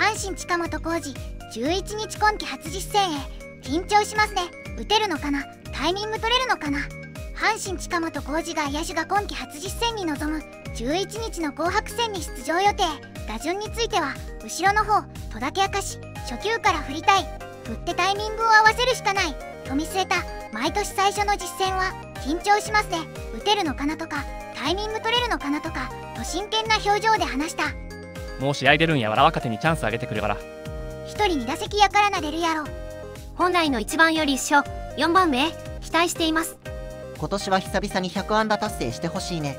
阪神近本浩二11日今季初実戦へ。緊張しますね。打てるのかな？タイミング取れるのかな？阪神近本浩二が野手が今季初実戦に臨む11日の紅白戦に出場予定。打順については後ろの方とだけ明かし初球から振りたい。振ってタイミングを合わせるしかない。と見据えた毎年最初の実戦は緊張しますね。打てるのかなとかタイミング取れるのかなとかと真剣な表情で話した。もう試合出るんやわら若手にチャンスあげてくれわら。1人2打席やからな出るやろ。本来の1番より一緒。4番目期待しています。今年は久々に100安打達成してほしいね。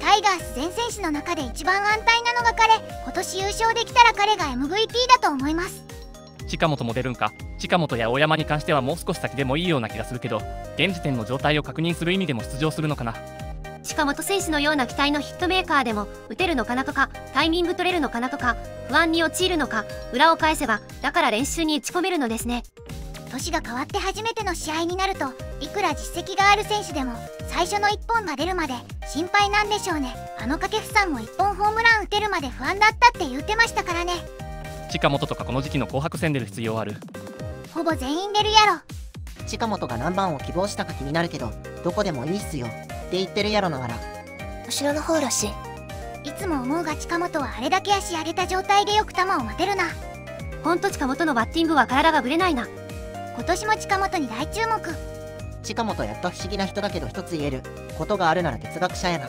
タイガース全選手の中で一番安泰なのが彼。今年優勝できたら彼が MVP だと思います。近本も出るんか？近本や大山に関してはもう少し先でもいいような気がするけど現時点の状態を確認する意味でも出場するのかな？近本選手のような期待のヒットメーカーでも打てるのかなとかタイミング取れるのかなとか不安に陥るのか裏を返せばだから練習に打ち込めるのですね。年が変わって初めての試合になるといくら実績がある選手でも最初の1本が出るまで心配なんでしょうね。あの掛布さんも1本ホームラン打てるまで不安だったって言ってましたからね。近本とかこの時期の紅白戦出る必要ある。ほぼ全員出るやろ。近本が何番を希望したか気になるけどどこでもいいっすよって言ってるやろなわら後ろの方らし。いいつも思うが近本はあれだけ足上げた状態でよく球を待てるな。ほんと近本のバッティングは体がぶれないな。今年も近本に大注目。近本やっと不思議な人だけど一つ言える。ことがあるなら哲学者やな。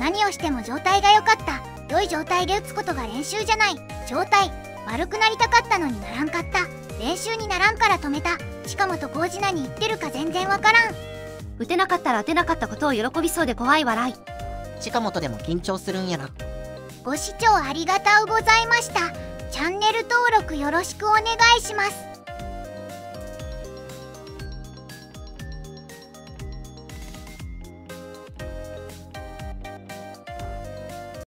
何をしても状態が良かった。良い状態で打つことが練習じゃない。状態。悪くなりたかったのにならんかった。練習にならんから止めた。近本浩二何言ってるか全然わからん打てなかったら打てなかったことを喜びそうで怖い笑い。近本でも緊張するんやな。ご視聴ありがとうございました。チャンネル登録よろしくお願いします